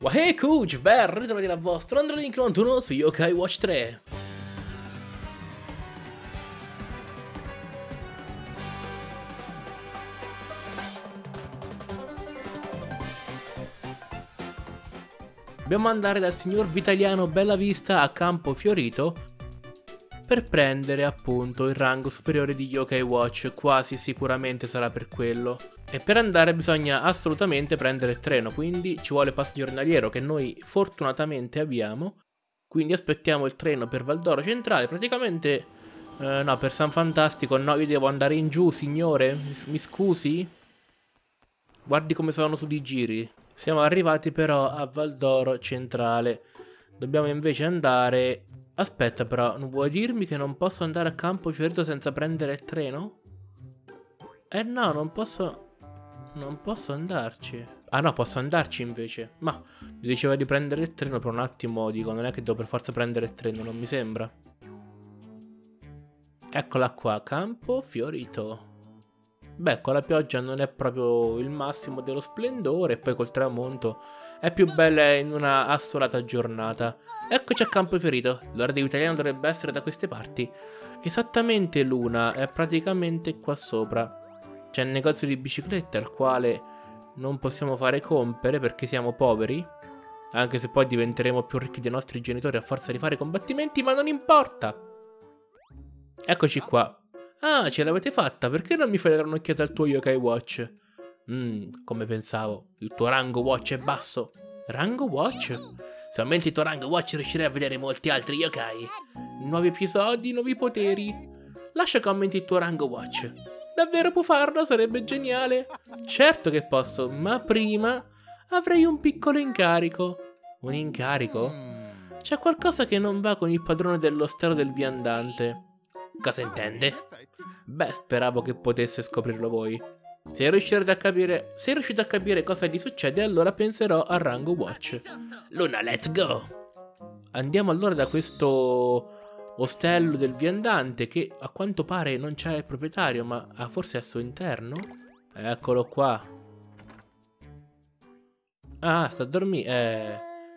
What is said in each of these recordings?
Wahey Kuj, ben ritrovati dal vostro Android Incrontuno su Yokai Watch 3 Dobbiamo andare dal signor Vitaliano Bellavista a Campo Fiorito per prendere appunto il rango superiore di Yokai Watch, quasi sicuramente sarà per quello. E per andare bisogna assolutamente prendere il treno, quindi ci vuole passo giornaliero che noi fortunatamente abbiamo. Quindi aspettiamo il treno per Valdoro Centrale, praticamente... Eh, no, per San Fantastico, no, io devo andare in giù, signore, mi scusi? Guardi come sono su di giri. Siamo arrivati però a Valdoro Centrale. Dobbiamo invece andare Aspetta però, vuoi dirmi che non posso andare a Campo Fiorito senza prendere il treno? Eh no, non posso... Non posso andarci. Ah no, posso andarci invece. Ma mi diceva di prendere il treno per un attimo, dico, non è che devo per forza prendere il treno, non mi sembra. Eccola qua, Campo Fiorito. Beh, con la pioggia non è proprio il massimo dello splendore, e poi col tramonto è più bella in una assolata giornata. Eccoci a campo ferito. L'ora dell'italiano dovrebbe essere da queste parti. Esattamente l'una, è praticamente qua sopra. C'è il negozio di biciclette al quale non possiamo fare compere perché siamo poveri. Anche se poi diventeremo più ricchi dei nostri genitori a forza di fare combattimenti, ma non importa. Eccoci qua. Ah, ce l'avete fatta, perché non mi fai dare un'occhiata al tuo Yokai Watch? Mmm, come pensavo, il tuo rango watch è basso. Rango watch? Se aumenti il tuo rango watch riuscirai a vedere molti altri yokai. Nuovi episodi, nuovi poteri. Lascia che aumenti il tuo rango watch. Davvero può farlo? Sarebbe geniale. Certo che posso, ma prima avrei un piccolo incarico. Un incarico? C'è qualcosa che non va con il padrone dell'ostello del viandante. Cosa intende? Beh, speravo che potesse scoprirlo voi. Se riuscite a capire, se riuscite a capire cosa gli succede, allora penserò a Rango Watch. Luna, let's go! Andiamo allora da questo ostello del viandante che a quanto pare non c'è il proprietario, ma ha forse al suo interno? Eccolo qua. Ah, sta a dormire.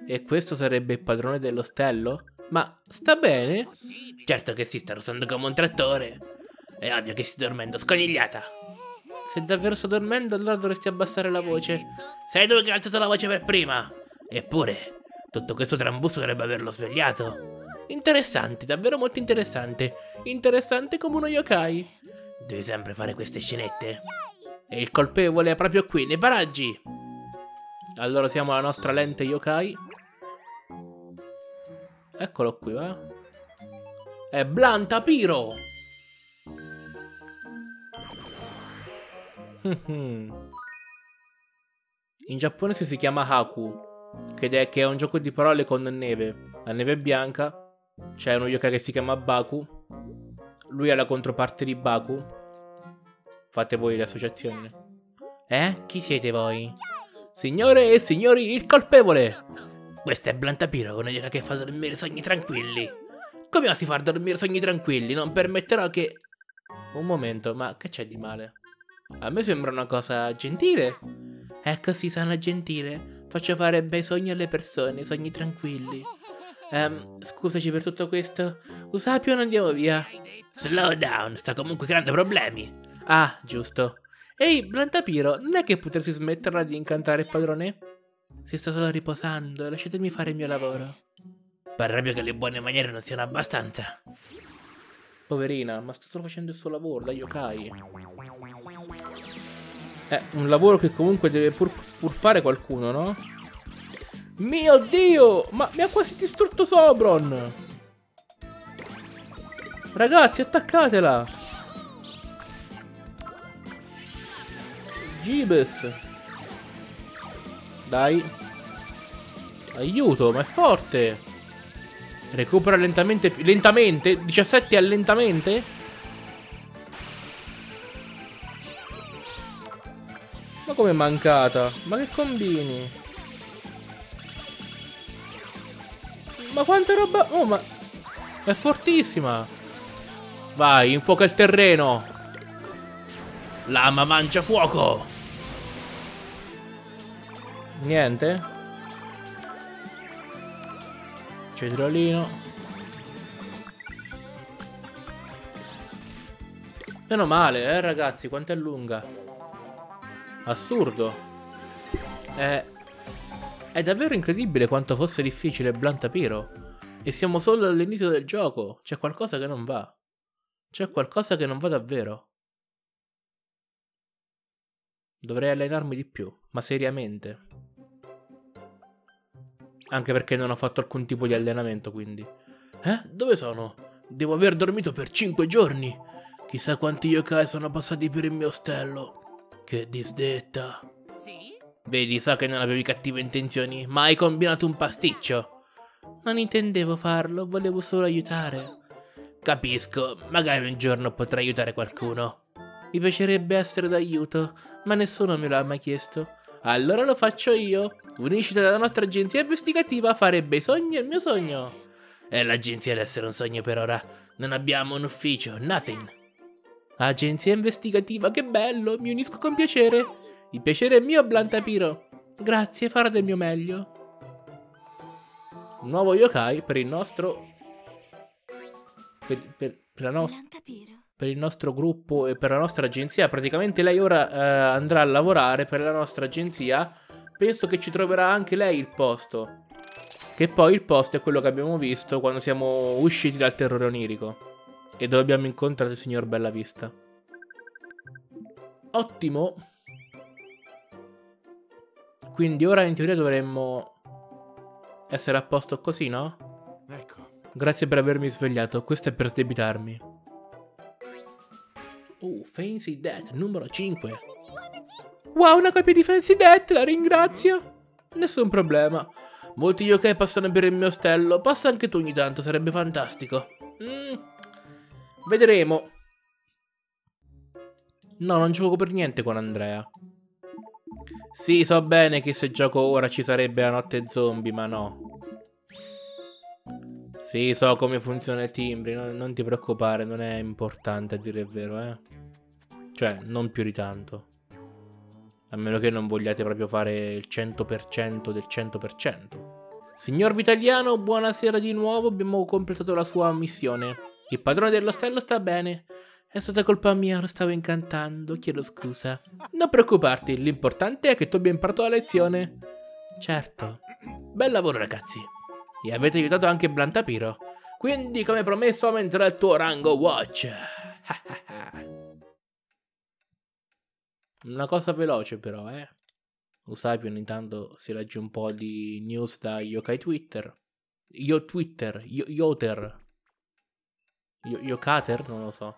Eh, e questo sarebbe il padrone dell'ostello? Ma sta bene? Certo che si sta usando come un trattore. È ovvio che stia dormendo sconigliata. Se davvero sto dormendo, allora dovresti abbassare la voce. Sei tu che hai alzato la voce per prima. Eppure, tutto questo trambusto dovrebbe averlo svegliato. Interessante, davvero molto interessante. Interessante come uno yokai. Devi sempre fare queste scenette. E il colpevole è proprio qui, nei paraggi. Allora siamo alla nostra lente yokai. Eccolo qui, va. È Blantapiro! In giapponese si chiama Haku, che è, un gioco di parole con neve. La neve è bianca, c'è uno yokai che si chiama Baku, lui è la controparte di Baku. Fate voi l'associazione. Eh? Chi siete voi? Signore e signori, il colpevole! Questo è Blantapiro, uno yokai che fa dormire sogni tranquilli. Come osi far dormire sogni tranquilli? Non permetterò che... Un momento, ma che c'è di male? A me sembra una cosa gentile. È così sana gentile. Faccio fare bei sogni alle persone, sogni tranquilli. Um, scusaci per tutto questo. Usapio, non andiamo via. Slow down, sta comunque creando problemi. Ah, giusto. Ehi, Blantapiro, non è che potresti smetterla di incantare il padrone? Si sta solo riposando, lasciatemi fare il mio lavoro. Pare che le buone maniere non siano abbastanza. Poverina, ma sta solo facendo il suo lavoro, da yokai. È un lavoro che comunque deve pur, pur fare qualcuno, no? Mio Dio! Ma mi ha quasi distrutto Sobron! Ragazzi, attaccatela! Gibes! Dai! Aiuto, ma è forte! Recupera lentamente... Lentamente? 17 lentamente? Ma come mancata? Ma che combini? Ma quanta roba... Oh, ma... È fortissima! Vai, infuoca il terreno! Lama mangia fuoco! Niente? Cetriolino. Meno male, eh ragazzi, quanto è lunga. Assurdo. È... È davvero incredibile quanto fosse difficile Blantapiro. E siamo solo all'inizio del gioco. C'è qualcosa che non va. C'è qualcosa che non va davvero. Dovrei allenarmi di più, ma seriamente. Anche perché non ho fatto alcun tipo di allenamento, quindi. Eh? Dove sono? Devo aver dormito per 5 giorni. Chissà quanti yokai sono passati per il mio ostello. Che disdetta. Sì? Vedi, so che non avevi cattive intenzioni, ma hai combinato un pasticcio. Non intendevo farlo, volevo solo aiutare. Capisco, magari un giorno potrai aiutare qualcuno. Mi piacerebbe essere d'aiuto, ma nessuno me lo ha mai chiesto. Allora lo faccio io. Unisciti alla nostra agenzia investigativa farebbe i sogni il mio sogno. E l'agenzia deve essere un sogno per ora. Non abbiamo un ufficio, nothing. Agenzia investigativa, che bello, mi unisco con piacere. Il piacere è mio, Blantapiro. Grazie, farò del mio meglio. nuovo yokai per il nostro... Per, per, per la nostra per il nostro gruppo e per la nostra agenzia. Praticamente lei ora eh, andrà a lavorare per la nostra agenzia. Penso che ci troverà anche lei il posto. Che poi il posto è quello che abbiamo visto quando siamo usciti dal terrore onirico. E dove abbiamo incontrato il signor Bellavista. Ottimo. Quindi ora in teoria dovremmo essere a posto così, no? Ecco. Grazie per avermi svegliato, questo è per sdebitarmi. Oh, Fancy Death, numero 5. Wow, una copia di Fancy Death, la ringrazio. Nessun problema. Molti yokai passano per il mio ostello. Passa anche tu ogni tanto, sarebbe fantastico. Vedremo. No, non gioco per niente con Andrea. Sì, so bene che se gioco ora ci sarebbe la notte zombie, ma no. Sì, so come funziona il timbri, non, non ti preoccupare, non è importante a dire il vero, eh. Cioè, non più di tanto. A meno che non vogliate proprio fare il 100% del 100%. Signor Vitaliano, buonasera di nuovo, abbiamo completato la sua missione. Il padrone dell'ostello sta bene. È stata colpa mia, lo stavo incantando, chiedo scusa. Non preoccuparti, l'importante è che tu abbia imparato la lezione. Certo. Bel lavoro ragazzi. E avete aiutato anche Blantapiro. Quindi, come promesso, aumenterà il tuo rango Watch. Una cosa veloce però, eh. Usapi ogni tanto si legge un po' di news da yokai Twitter. Yo Twitter, yo Yoter. Yo Yokater, non lo so.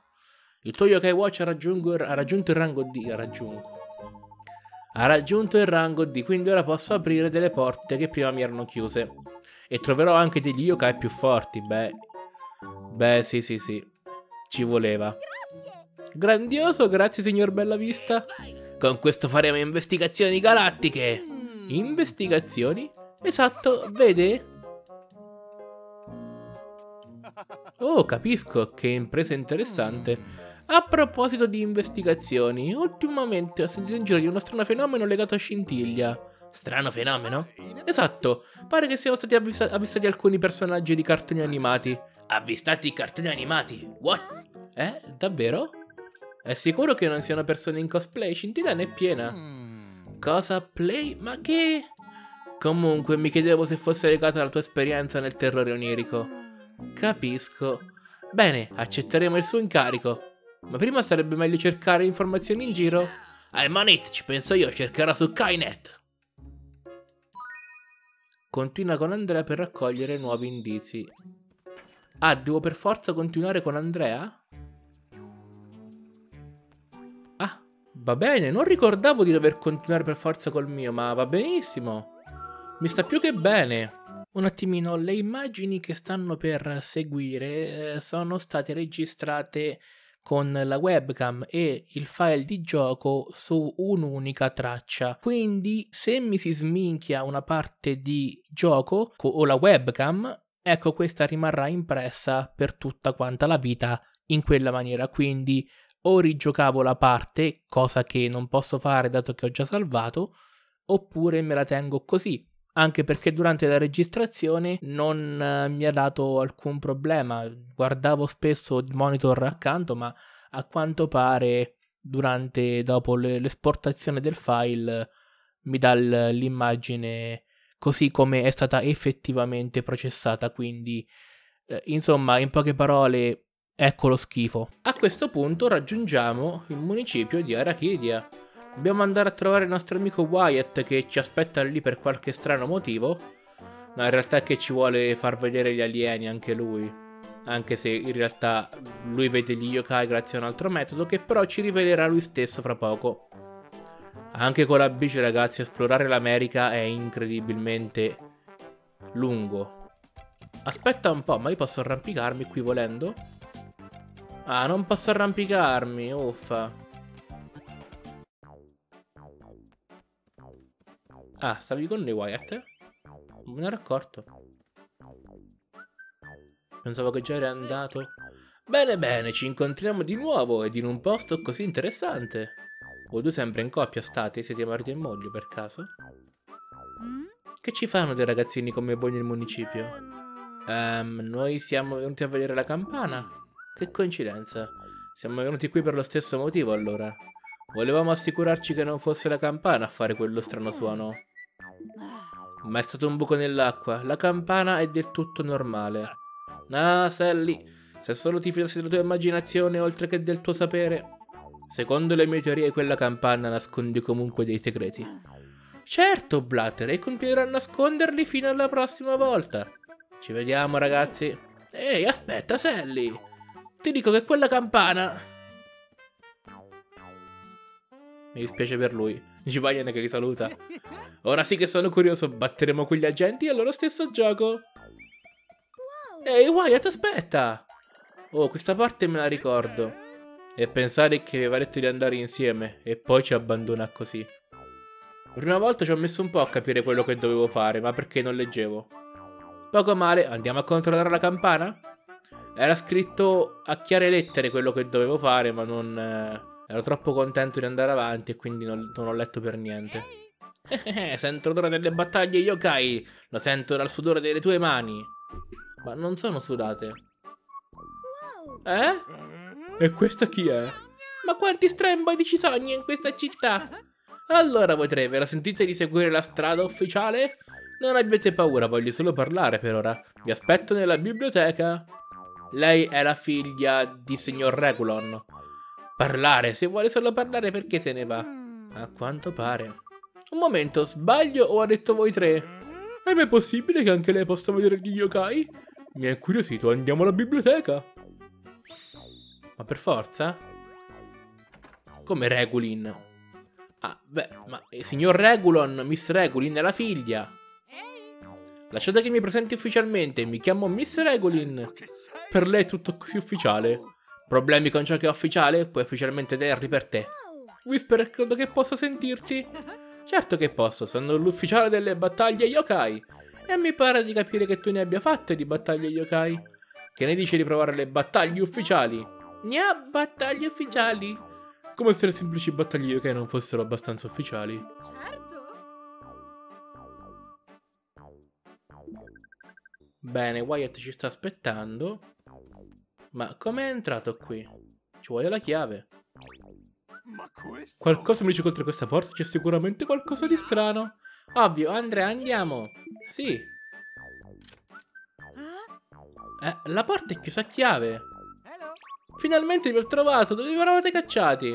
Il tuo yokai watch ha, ha raggiunto il rango D. Ha raggiunto. Ha raggiunto il rango D, quindi ora posso aprire delle porte che prima mi erano chiuse. E troverò anche degli yokai più forti. Beh, beh, sì, sì, sì. Ci voleva. Grandioso, grazie signor Bellavista. Con questo faremo investigazioni galattiche. Investigazioni? Esatto, vede? Oh, capisco, che impresa interessante. A proposito di investigazioni, ultimamente ho sentito in giro di uno strano fenomeno legato a scintiglia. Strano fenomeno? Esatto, pare che siano stati avvista avvistati alcuni personaggi di cartoni animati. Avvistati cartoni animati? What? Eh, davvero? È sicuro che non siano persone in cosplay? Scintilla ne è piena. Cosa play? Ma che... Comunque, mi chiedevo se fosse legata alla tua esperienza nel terrore onirico. Capisco. Bene, accetteremo il suo incarico. Ma prima sarebbe meglio cercare informazioni in giro. Ai Manit, ci penso io, cercherò su Kainet. Continua con Andrea per raccogliere nuovi indizi. Ah, devo per forza continuare con Andrea? Ah, va bene, non ricordavo di dover continuare per forza col mio, ma va benissimo. Mi sta più che bene. Un attimino, le immagini che stanno per seguire eh, sono state registrate con la webcam e il file di gioco su un'unica traccia. Quindi se mi si sminchia una parte di gioco o la webcam, ecco questa rimarrà impressa per tutta quanta la vita in quella maniera. Quindi o rigiocavo la parte, cosa che non posso fare dato che ho già salvato, oppure me la tengo così. Anche perché durante la registrazione non eh, mi ha dato alcun problema. Guardavo spesso il monitor accanto, ma a quanto pare durante dopo l'esportazione del file mi dà l'immagine così come è stata effettivamente processata, quindi eh, insomma, in poche parole, ecco lo schifo. A questo punto raggiungiamo il municipio di Arachidia. Dobbiamo andare a trovare il nostro amico Wyatt che ci aspetta lì per qualche strano motivo. No, in realtà è che ci vuole far vedere gli alieni anche lui. Anche se in realtà lui vede gli yokai grazie a un altro metodo che però ci rivelerà lui stesso fra poco. Anche con la bici ragazzi esplorare l'America è incredibilmente lungo. Aspetta un po', ma io posso arrampicarmi qui volendo? Ah, non posso arrampicarmi, uffa. Ah, stavi con noi Wyatt? Non me ne ero accorto. Pensavo che già eri andato. Bene, bene, ci incontriamo di nuovo ed in un posto così interessante. Voi due sempre in coppia state? Siete marito e moglie per caso? Che ci fanno dei ragazzini come voi nel municipio? Um, noi siamo venuti a vedere la campana. Che coincidenza. Siamo venuti qui per lo stesso motivo allora. Volevamo assicurarci che non fosse la campana a fare quello strano suono. Ma è stato un buco nell'acqua. La campana è del tutto normale. Ah, Sally, se solo ti fidassi della tua immaginazione oltre che del tuo sapere. Secondo le mie teorie quella campana nasconde comunque dei segreti. Certo, Blatter, e continuerò a nasconderli fino alla prossima volta. Ci vediamo, ragazzi. Ehi, aspetta, Sally. Ti dico che quella campana... Mi dispiace per lui. Givagliane che li saluta. Ora sì che sono curioso, batteremo quegli agenti al loro stesso gioco. Ehi Wyatt, aspetta! Oh, questa parte me la ricordo. E pensare che aveva detto di andare insieme e poi ci abbandona così. La prima volta ci ho messo un po' a capire quello che dovevo fare, ma perché non leggevo. Poco male, andiamo a controllare la campana? Era scritto a chiare lettere quello che dovevo fare, ma non... Eh, ero troppo contento di andare avanti e quindi non, non ho letto per niente. sento l'odore delle battaglie yokai. Lo sento dal sudore delle tue mani. Ma non sono sudate. Eh? E questa chi è? Ma quanti strembodi ci sono in questa città? Allora voi tre, ve la sentite di seguire la strada ufficiale? Non abbiate paura, voglio solo parlare per ora. Vi aspetto nella biblioteca. Lei è la figlia di signor Regulon. Parlare, se vuole solo parlare perché se ne va? A quanto pare. Un momento, sbaglio o ha detto voi tre? È mai possibile che anche lei possa vedere gli yokai? Mi ha incuriosito, andiamo alla biblioteca. Ma per forza? Come Regulin? Ah, beh, ma il eh, signor Regulon, Miss Regulin è la figlia. Lasciate che mi presenti ufficialmente, mi chiamo Miss Regulin. Per lei è tutto così ufficiale. Problemi con ciò che è ufficiale? Puoi ufficialmente Terry per te. Whisper, credo che possa sentirti. Certo che posso, sono l'ufficiale delle battaglie yokai. E mi pare di capire che tu ne abbia fatte di battaglie yokai. Che ne dici di provare le battaglie ufficiali? Nya, battaglie ufficiali. Come se le semplici battaglie yokai non fossero abbastanza ufficiali. Certo. Bene, Wyatt ci sta aspettando. Ma come è entrato qui? Ci vuole la chiave. Qualcosa mi dice contro questa porta c'è sicuramente qualcosa di strano. Ovvio, Andrea, andiamo. Sì. Eh, la porta è chiusa a chiave. Finalmente vi ho trovato, dove vi eravate cacciati?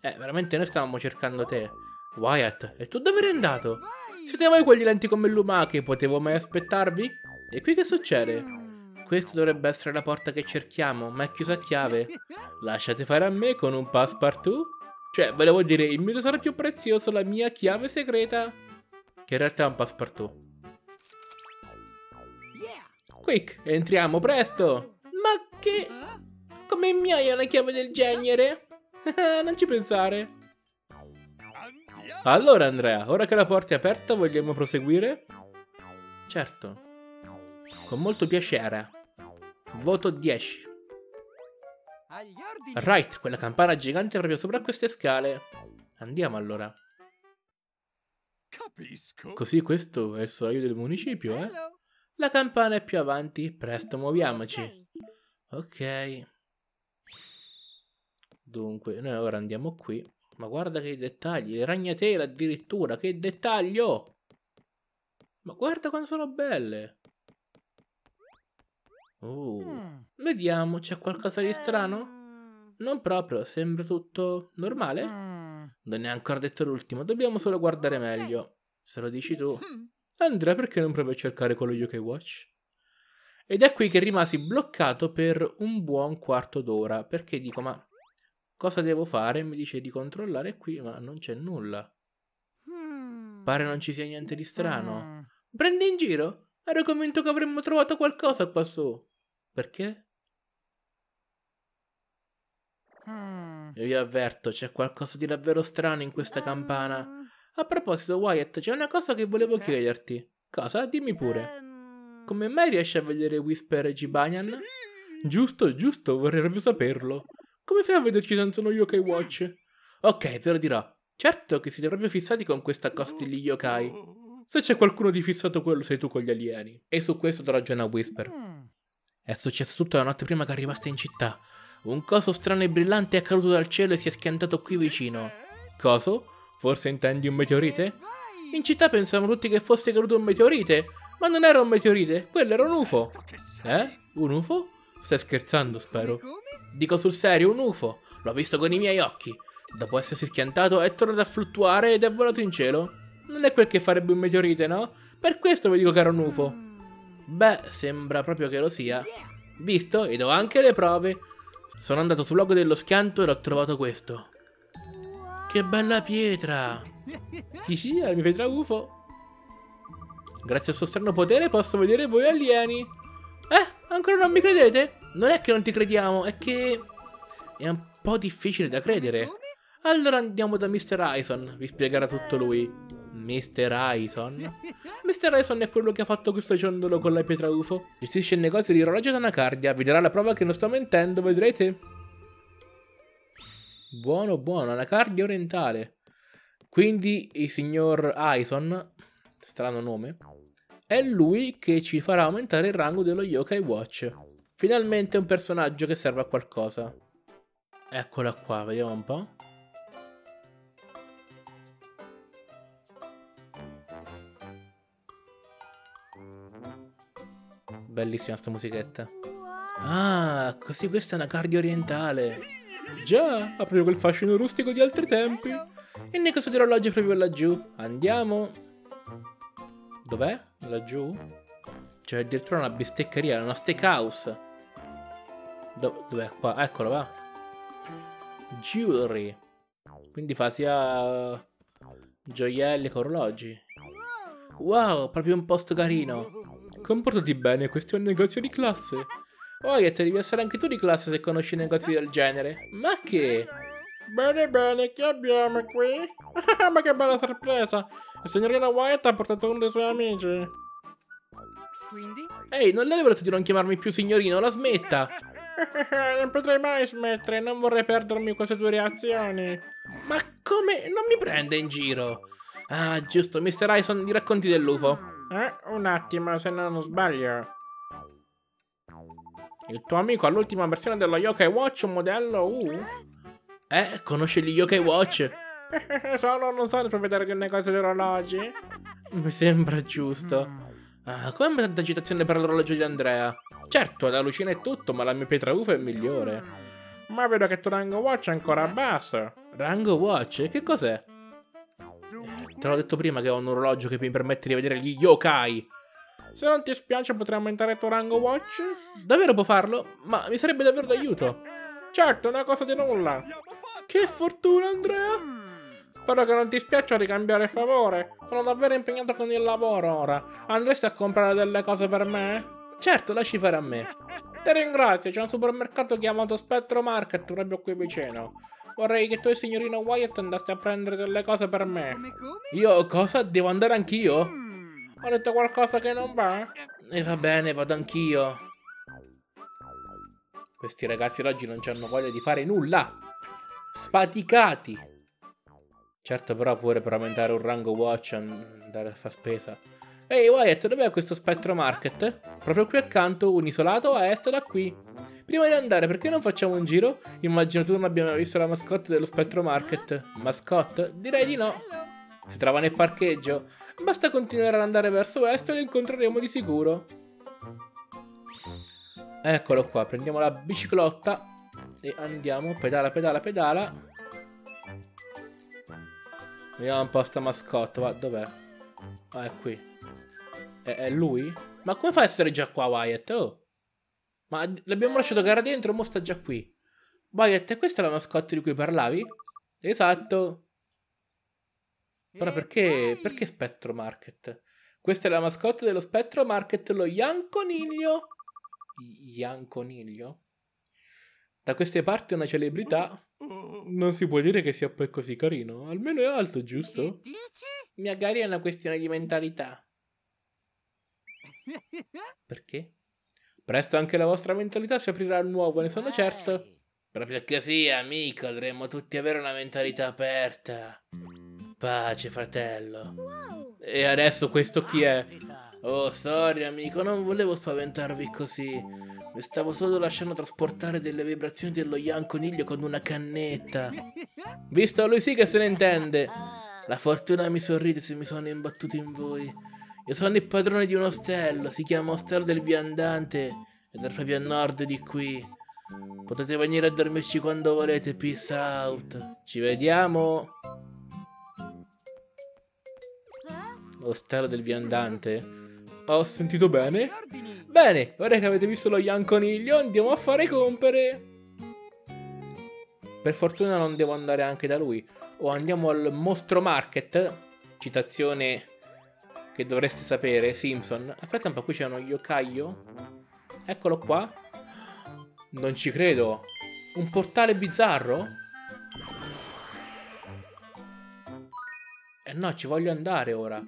Eh, veramente noi stavamo cercando te. Wyatt, e tu dove eri andato? Siete voi quelli lenti come lumache, potevo mai aspettarvi? E qui che succede? Questa dovrebbe essere la porta che cerchiamo, ma è chiusa a chiave. Lasciate fare a me con un passepartout? Cioè, volevo dire, il mio tesoro più prezioso, la mia chiave segreta. Che in realtà è un passepartout. Quick, entriamo presto! Ma che... Come mi hai una chiave del genere? non ci pensare. Allora Andrea, ora che la porta è aperta vogliamo proseguire? Certo. Con molto piacere. Voto 10. Right, quella campana gigante proprio sopra queste scale. Andiamo allora. Capisco. Così questo è il solaio del municipio, eh? La campana è più avanti. Presto, muoviamoci. Ok. Dunque, noi ora andiamo qui. Ma guarda che dettagli, le ragnatele addirittura, che dettaglio! Ma guarda quanto sono belle! Uh, vediamo, c'è qualcosa di strano? Non proprio, sembra tutto normale? Non è ancora detto l'ultimo, dobbiamo solo guardare meglio. Se lo dici tu. Andrea, perché non provi a cercare con lo UK Watch? Ed è qui che rimasi bloccato per un buon quarto d'ora, perché dico, ma cosa devo fare? Mi dice di controllare qui, ma non c'è nulla. Pare non ci sia niente di strano. Prendi in giro? Ero convinto che avremmo trovato qualcosa qua su. Perché? Io vi avverto, c'è qualcosa di davvero strano in questa campana. A proposito, Wyatt, c'è una cosa che volevo chiederti. Cosa? Dimmi pure. Come mai riesci a vedere Whisper e Gibanian? Giusto, giusto, vorrei proprio saperlo. Come fai a vederci senza uno yokai watch? Ok, te lo dirò. Certo che siete proprio fissati con questa cosa degli yokai. Se c'è qualcuno di fissato quello sei tu con gli alieni. E su questo do ragione a Whisper. È successo tutto la notte prima che arrivaste in città. Un coso strano e brillante è caduto dal cielo e si è schiantato qui vicino. Coso? Forse intendi un meteorite? In città pensavano tutti che fosse caduto un meteorite, ma non era un meteorite, quello era un UFO. Eh? Un UFO? Stai scherzando, spero. Dico sul serio, un UFO. L'ho visto con i miei occhi. Dopo essersi schiantato è tornato a fluttuare ed è volato in cielo. Non è quel che farebbe un meteorite, no? Per questo vi dico che era un UFO. Beh, sembra proprio che lo sia. Visto? Ed ho anche le prove. Sono andato sul luogo dello schianto e ho trovato questo. Che bella pietra! Chi sia la mia pietra UFO? Grazie al suo strano potere posso vedere voi alieni. Eh, ancora non mi credete? Non è che non ti crediamo, è che... È un po' difficile da credere. Allora andiamo da Mr. Hyson, vi spiegherà tutto lui. Mr. Hyson? Mr. Hyson è quello che ha fatto questo ciondolo con la pietra UFO. Gestisce il negozio di orologio d'anacardia, vi darà la prova che non sto mentendo, vedrete? Buono, buono, anacardia orientale. Quindi il signor Hyson, strano nome, è lui che ci farà aumentare il rango dello Yokai Watch. Finalmente un personaggio che serve a qualcosa. Eccola qua, vediamo un po'. Bellissima sta musichetta. Ah, così questa è una cardio orientale. Già, ha proprio quel fascino rustico di altri tempi. Il negozio di orologi proprio laggiù. Andiamo. Dov'è? Laggiù? C'è addirittura una bisteccheria, una steakhouse. Do dov'è? Qua, eccolo, va. Jewelry. Quindi fa sia gioielli che orologi. Wow, proprio un posto carino. Comportati bene, questo è un negozio di classe. Wyatt, devi essere anche tu di classe se conosci negozi del genere. Ma che? Bene, bene, chi abbiamo qui? Ma che bella sorpresa! Il signorino Wyatt ha portato uno dei suoi amici. Quindi? Ehi, non le avevo detto di non chiamarmi più signorino, la smetta! non potrei mai smettere, non vorrei perdermi queste tue reazioni. Ma come? Non mi prende in giro. Ah, giusto, Mr. Hyson, gli racconti dell'UFO. Eh, un attimo, se non sbaglio. Il tuo amico ha l'ultima versione dello Yokai Watch modello U? Eh, conosce gli Yokai Watch? Solo non so proprietario di un negozio di orologi? Mi sembra giusto. Ah, come tanta agitazione per l'orologio di Andrea? Certo, la lucina è tutto, ma la mia pietra UFO è migliore. Ma vedo che il tuo rango watch è ancora basso. Rango watch? Che cos'è? Te l'ho detto prima che ho un orologio che mi permette di vedere gli yokai. Se non ti spiace potrei aumentare il tuo rango watch? Davvero può farlo? Ma mi sarebbe davvero d'aiuto. Certo, una cosa di nulla. Che fortuna, Andrea! Spero che non ti spiaccia ricambiare favore. Sono davvero impegnato con il lavoro ora. Andresti a comprare delle cose per me? Certo, lasci fare a me. Ti ringrazio, c'è un supermercato chiamato Spectro Market proprio qui vicino. Vorrei che tu e il signorino Wyatt andassi a prendere delle cose per me. Io cosa? Devo andare anch'io? Ho detto qualcosa che non va? E va bene, vado anch'io. Questi ragazzi oggi non hanno voglia di fare nulla. Spaticati. Certo, però pure per aumentare un rango watch andare a fare spesa. Ehi Wyatt, dov'è questo Spectro Market? Proprio qui accanto, un isolato a est da qui. Prima di andare, perché non facciamo un giro? Immagino tu non abbia mai visto la mascotte dello Spectro Market. Mascotte? Direi di no. Si trova nel parcheggio. Basta continuare ad andare verso est e lo incontreremo di sicuro. Eccolo qua, prendiamo la biciclotta e andiamo, pedala, pedala, pedala. Vediamo un po' sta mascotte, va, dov'è? Ah, è qui. È, è, lui? Ma come fa a essere già qua, Wyatt? Oh. Ma l'abbiamo lasciato gara dentro, mo sta già qui. Wyatt, questa è la mascotte di cui parlavi? Esatto. Ora perché, perché Spettro Market? Questa è la mascotte dello Spettro Market, lo Ian Coniglio. Ian Coniglio? Da queste parti è una celebrità. Non si può dire che sia poi così carino. Almeno è alto, giusto? Magari è una questione di mentalità. Perché? Presto anche la vostra mentalità si aprirà al nuovo, ne sono certo. Proprio così, amico, dovremmo tutti avere una mentalità aperta. Pace, fratello. E adesso questo chi è? Oh, sorry, amico, non volevo spaventarvi così. Mi stavo solo lasciando trasportare delle vibrazioni dello Ian Coniglio con una cannetta. Visto, lui sì che se ne intende. La fortuna mi sorride se mi sono imbattuto in voi. Io sono il padrone di un ostello, si chiama Ostello del Viandante ed è proprio a nord di qui. Potete venire a dormirci quando volete, peace out. Ci vediamo. Ostello del Viandante? Ho sentito bene? Bene, ora che avete visto lo Ian Coniglio andiamo a fare compere. Per fortuna non devo andare anche da lui. O andiamo al Mostro Market. Citazione che dovreste sapere, Simpson. Aspetta un po', qui c'è uno yokaio. Eccolo qua. Non ci credo. Un portale bizzarro? Eh no, ci voglio andare ora.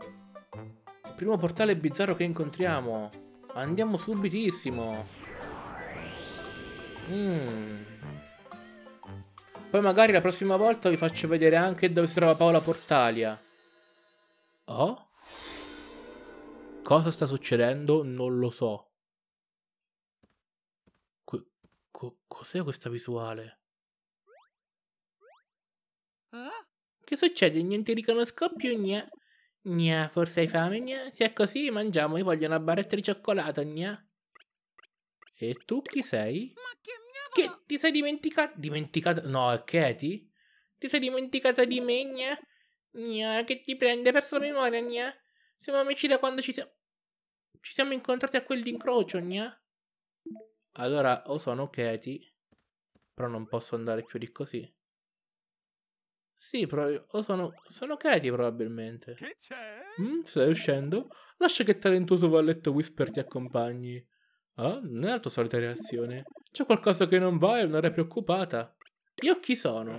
Primo portale bizzarro che incontriamo. Andiamo subitissimo. Mm. Poi magari la prossima volta vi faccio vedere anche dove si trova Paola Portalia. Oh? Cosa sta succedendo? Non lo so. Co cos'è questa visuale? Che succede? Niente riconosco più, gna. Gna, forse hai fame, gna? Se è così, mangiamo. Io voglio una barretta di cioccolato, gna. E tu chi sei? Ma che Che ti sei dimenticata? Dimenticata? No, è Katie? Ti sei dimenticata di me, gna? Gna, che ti prende? Perso la memoria, gna? Siamo amici da quando ci siamo... Ci siamo incontrati a quell'incrocio, gna? Allora, o sono Katie, però non posso andare più di così. Sì, proprio, o sono, sono Katie probabilmente. Che c'è? Mm, stai uscendo? Lascia che il talentuoso valletto Whisper ti accompagni. Ah, non è la tua solita reazione. C'è qualcosa che non va e non eri preoccupata. Io chi sono?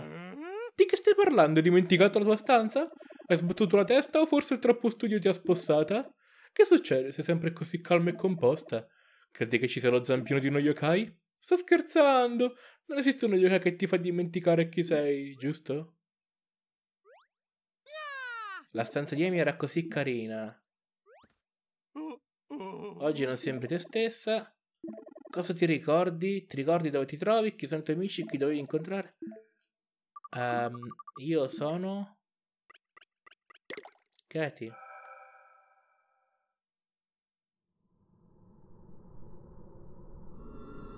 Di che stai parlando? Hai dimenticato la tua stanza? Hai sbattuto la testa o forse il troppo studio ti ha spossata? Che succede? Sei sempre così calma e composta? Credi che ci sia lo zampino di uno yokai? Sto scherzando! Non esiste uno yokai che ti fa dimenticare chi sei, giusto? La stanza di Amy era così carina. Oggi non sembri te stessa. Cosa ti ricordi? Ti ricordi dove ti trovi? Chi sono i tuoi amici? Chi dovevi incontrare? Um, io sono... Katie.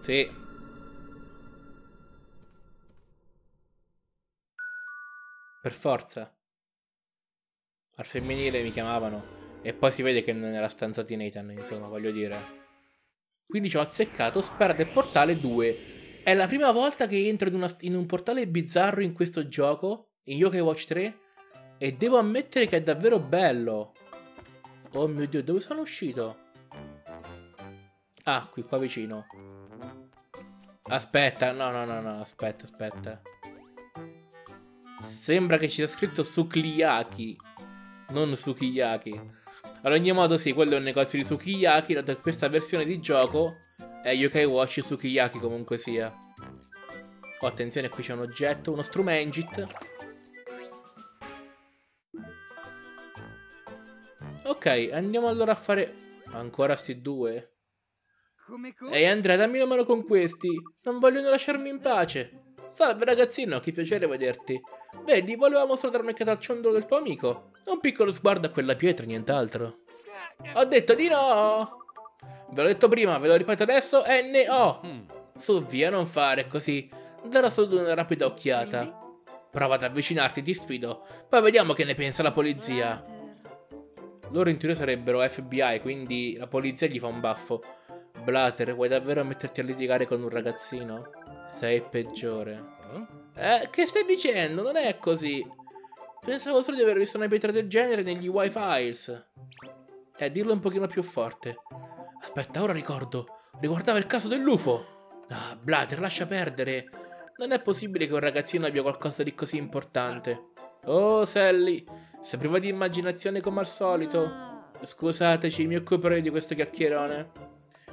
Sì. Per forza. Al femminile mi chiamavano. E poi si vede che non è la stanza di Nathan, insomma, voglio dire. Quindi ci ho azzeccato Spera del Portale 2. È la prima volta che entro in, una, in un portale bizzarro in questo gioco, in Yokai Watch 3, e devo ammettere che è davvero bello. Oh mio Dio, dove sono uscito? Ah, qui qua vicino. Aspetta, no, no, no, no, aspetta, aspetta. Sembra che ci sia scritto Sukiyaki, non Sukiyaki. Ad ogni modo, sì, quello è un negozio di Sukiyaki, dato che questa versione di gioco è Yokai Watch Sukiyaki comunque sia. Oh, attenzione, qui c'è un oggetto, uno strumengit. Ok, andiamo allora a fare... Ancora sti due? Come co- Ehi Andrea, dammi una mano con questi. Non vogliono lasciarmi in pace. Salve ragazzino, che piacere vederti. Vedi, volevamo solo dare un'occhiata al ciondolo del tuo amico. Un piccolo sguardo a quella pietra, nient'altro. Ho detto di no! Ve l'ho detto prima, ve lo ripeto adesso e ne ho! Su, via, non fare così. Darò solo una rapida occhiata. Prova ad avvicinarti, ti sfido. Poi vediamo che ne pensa la polizia. Loro in teoria sarebbero FBI, quindi la polizia gli fa un baffo. Blatter, vuoi davvero metterti a litigare con un ragazzino? Sei il peggiore. Eh, che stai dicendo? Non è così. Pensavo solo di aver visto una pietra del genere negli Y-Files. Eh, dirlo un pochino più forte. Aspetta, ora ricordo. Riguardava il caso dell'UFO. Ah, Blatter, lascia perdere. Non è possibile che un ragazzino abbia qualcosa di così importante. Oh, Sally, sei priva di immaginazione come al solito. Scusateci, mi occuperò di questo chiacchierone.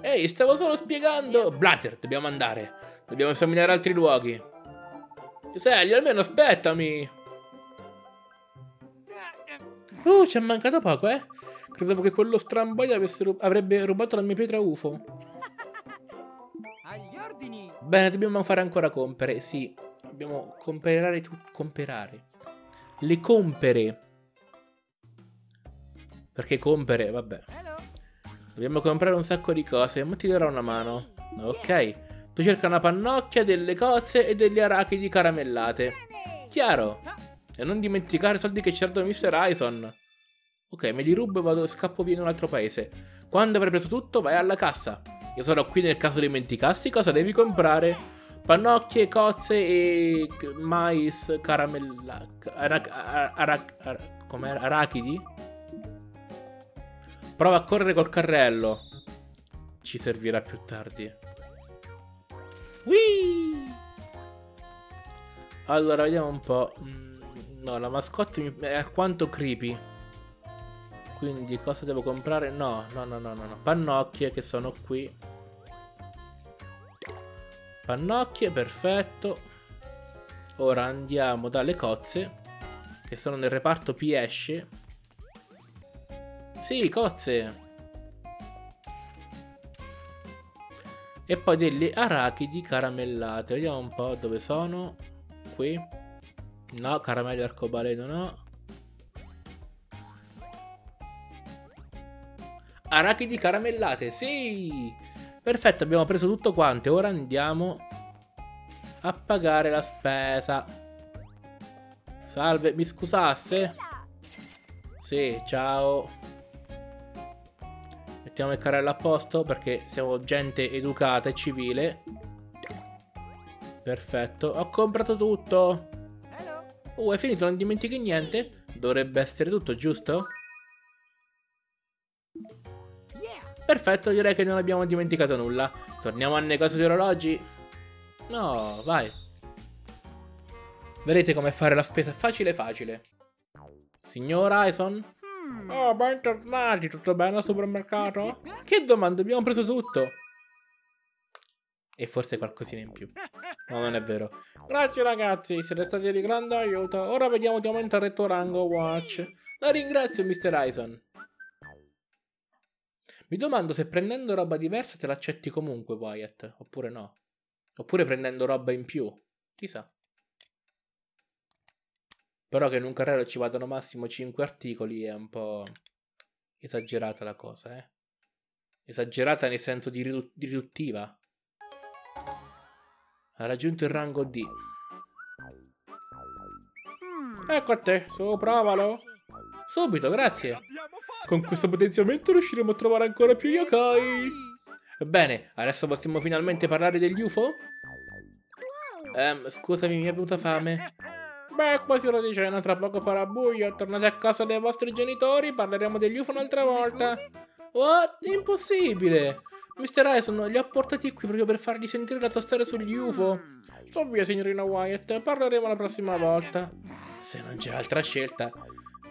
Ehi, stavo solo spiegando. Blatter, dobbiamo andare. Dobbiamo esaminare altri luoghi. Sally, almeno aspettami. Uh, ci è mancato poco, eh? Credevo che quello stramboide avesse ru- avrebbe rubato la mia pietra UFO. Bene, dobbiamo fare ancora compere. Sì, dobbiamo comperare tutto. Comperare. Le compere. Perché compere, vabbè. Hello! Dobbiamo comprare un sacco di cose, ma ti darò una mano. Ok. Tu cerca una pannocchia, delle cozze e degli arachidi caramellate. Chiaro. E non dimenticare i soldi che ci ha dato Mr. Hyson. Ok, me li rubo e vado, scappo via in un altro paese. Quando avrai preso tutto, vai alla cassa. Io sarò qui nel caso dimenticassi cosa devi comprare. Pannocchie, cozze e mais caramella... Ara, ara, ara- ara- com'era? Arachidi? Prova a correre col carrello. Ci servirà più tardi. Whee! Allora, vediamo un po'. Mm, No, la mascotte è alquanto creepy. Quindi cosa devo comprare? No, no, no, no, no, no. Pannocchie che sono qui. Pannocchie, perfetto. Ora andiamo dalle cozze. Che sono nel reparto pesce. Sì, cozze. E poi delle arachidi caramellate. Vediamo un po' dove sono. Qui. No, caramelli arcobaleno no. Arachidi caramellate, sì! Perfetto, abbiamo preso tutto quanto. Ora andiamo a pagare la spesa. Salve, mi scusasse? Sì, ciao. Mettiamo il carrello a posto perché siamo gente educata e civile. Perfetto, ho comprato tutto. Oh, è finito, non dimentichi niente? Dovrebbe essere tutto, giusto? Perfetto, direi che non abbiamo dimenticato nulla. Torniamo al negozio di orologi. No, vai. Vedete come fare la spesa facile facile. Signor Hyson? Oh, bentornati, tutto bene al supermercato? Che domanda, abbiamo preso tutto. E forse qualcosina in più. No, non è vero. Grazie ragazzi, siete stati di grande aiuto. Ora vediamo di aumentare il tuo rango Watch. La ringrazio, Mr. Hyson. Mi domando se prendendo roba diversa te l'accetti comunque, Wyatt, oppure no. Oppure prendendo roba in più. Chissà. Però che in un carrello ci vadano massimo 5 articoli è un po' esagerata la cosa, eh. Esagerata nel senso di, ridu- di riduttiva. Ha raggiunto il rango D. Ecco a te, su, provalo. Subito, grazie. Con questo potenziamento riusciremo a trovare ancora più yokai. Bene, adesso possiamo finalmente parlare degli UFO? Ehm, scusami, mi è venuta fame. Beh, quasi ora di cena, tra poco farà buio. Tornate a casa dei vostri genitori, parleremo degli UFO un'altra volta. What? Impossibile! Mr. Hyson li ha portati qui proprio per fargli sentire la tua storia sugli UFO. So via, signorina Wyatt, parleremo la prossima volta. Se non c'è altra scelta.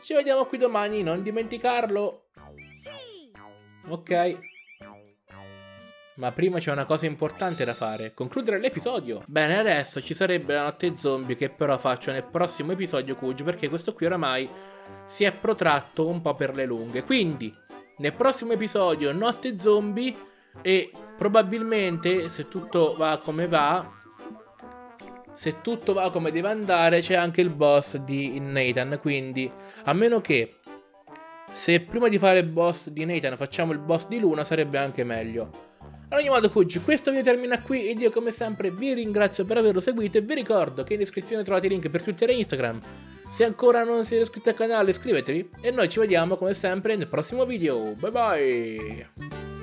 Ci vediamo qui domani, non dimenticarlo. Ok. Ma prima c'è una cosa importante da fare, concludere l'episodio. Bene, adesso ci sarebbe la notte zombie che però faccio nel prossimo episodio Cuge perché questo qui oramai si è protratto un po' per le lunghe. Quindi, nel prossimo episodio notte zombie e probabilmente se tutto va come va, se tutto va come deve andare c'è anche il boss di Nathan, quindi a meno che se prima di fare il boss di Nathan facciamo il boss di Luna sarebbe anche meglio. Ad ogni modo, Kuji, questo video termina qui ed io come sempre vi ringrazio per averlo seguito e vi ricordo che in descrizione trovate i link per Twitter e Instagram. Se ancora non siete iscritti al canale iscrivetevi e noi ci vediamo come sempre nel prossimo video. Bye bye!